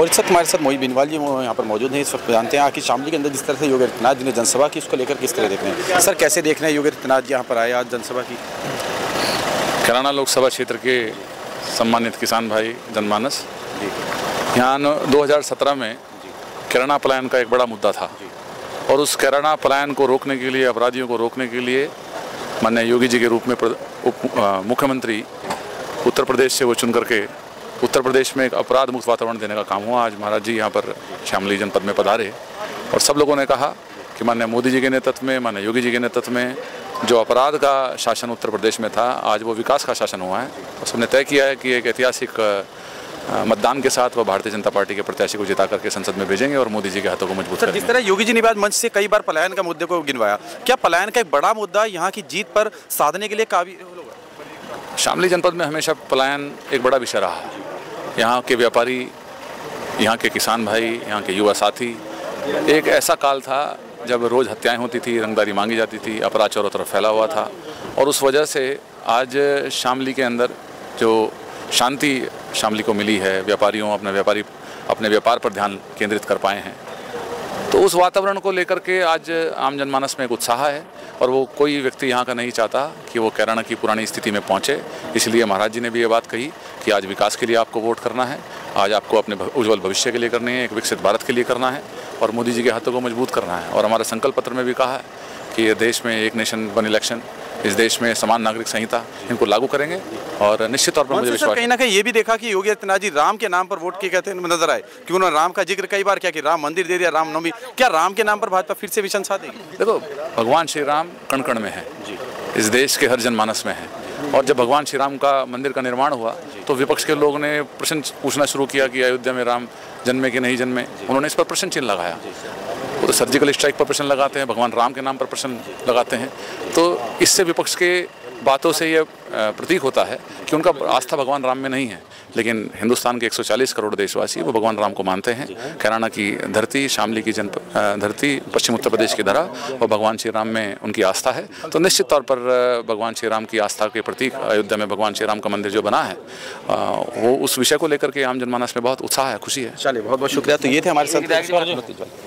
और इस वक्त हमारे साथ मोहित बिनवाल जी यहाँ पर मौजूद हैं। इस वक्त जानते हैं आखिर शामली के अंदर जिस तरह से योगी आदित्यनाथ जी ने जनसभा की उसको लेकर किस तरह देख रहे हैं? सर कैसे देख रहे हैं योगी आदित्यनाथ जी यहाँ पर आए आज जनसभा की? कराना लोकसभा क्षेत्र के सम्मानित किसान भाई जनमानस। यहाँ 2017 में कैराना पलायन का एक बड़ा मुद्दा था। और उस कैराना पलायन को रोकने के लिए अपराधियों को रोकने के लिए मान्य योगी जी के रूप में उप- मुख्यमंत्री उत्तर प्रदेश से वो चुन करके उत्तर प्रदेश में एक अपराध मुक्त वातावरण देने का काम हुआ। आज महाराज जी यहाँ पर श्यामली जनपद में पधारे और सब लोगों ने कहा कि मान्य मोदी जी के नेतृत्व में मान्य योगी जी के नेतृत्व में जो अपराध का शासन उत्तर प्रदेश में था आज वो विकास का शासन हुआ है। और सबने तय किया है कि एक ऐतिहासिक मतदान के साथ वह भारतीय जनता पार्टी के प्रत्याशी को जिता करके संसद में भेजेंगे और मोदी जी के हाथों को मज़बूत करेंगे। जिस तरह योगी जी ने आज मंच से कई बार पलायन का मुद्दे को गिनवाया क्या पलायन का एक बड़ा मुद्दा यहाँ की जीत पर साधने के लिए काबिल शामली जनपद में हमेशा पलायन एक बड़ा विषय रहा है। यहाँ के व्यापारी, यहाँ के किसान भाई, यहाँ के युवा साथी, एक ऐसा काल था जब रोज़ हत्याएँ होती थी, रंगदारी मांगी जाती थी, अपराध चारों तरफ़ फैला हुआ था। और उस वजह से आज शामली के अंदर जो शांति शामली को मिली है, व्यापारियों अपने व्यापारी, अपने व्यापार पर ध्यान केंद्रित कर पाए हैं। तो उस वातावरण को लेकर के आज आम जनमानस में एक उत्साह है और वो कोई व्यक्ति यहाँ का नहीं चाहता कि वो कैराना की पुरानी स्थिति में पहुँचे। इसलिए महाराज जी ने भी ये बात कही कि आज विकास के लिए आपको वोट करना है, आज आपको अपने उज्जवल भविष्य के लिए करनी है, एक विकसित भारत के लिए करना है और मोदी जी के हाथों को मज़बूत करना है। और हमारे संकल्प पत्र में भी कहा है कि ये देश में एक नेशन, वन इलेक्शन इस देश में समान नागरिक संहिता इनको लागू करेंगे और निश्चित तौर पर मुझे विश्वास कहीं ना कहीं ये भी देखा कि योगी आदित्यनाथ जी राम के नाम पर वोट के कहते हैं नज़र आए। कि उन्होंने राम का ज़िक्र कई बार किया कि राम मंदिर दे दिया राम नवमी। क्या राम के नाम पर भाजपा फिर से विशन साधेगी? देखो भगवान श्री राम कण कण में है। इस देश के हर जनमानस में है। और जब भगवान श्री राम का मंदिर का निर्माण हुआ तो विपक्ष के लोग ने प्रश्न पूछना शुरू किया कि अयोध्या में राम जन्मे कि नहीं जन्मे। उन्होंने इस पर प्रश्न चिन्ह लगाया तो सर्जिकल स्ट्राइक पर प्रश्न लगाते हैं भगवान राम के नाम पर प्रश्न लगाते हैं। तो इससे विपक्ष के बातों से ये प्रतीक होता है कि उनका आस्था भगवान राम में नहीं है। लेकिन हिंदुस्तान के 140 करोड़ देशवासी वो भगवान राम को मानते हैं। कैराना की धरती शामली की जन धरती पश्चिम उत्तर प्रदेश की धरा और भगवान श्री राम में उनकी आस्था है। तो निश्चित तौर पर भगवान श्री राम की आस्था के प्रतीक अयोध्या में भगवान श्री राम का मंदिर जो बना है वो उस विषय को लेकर के आम जनमानस में बहुत उत्साह है खुशी है। चलिए बहुत बहुत शुक्रिया। तो ये थे हमारे साथ।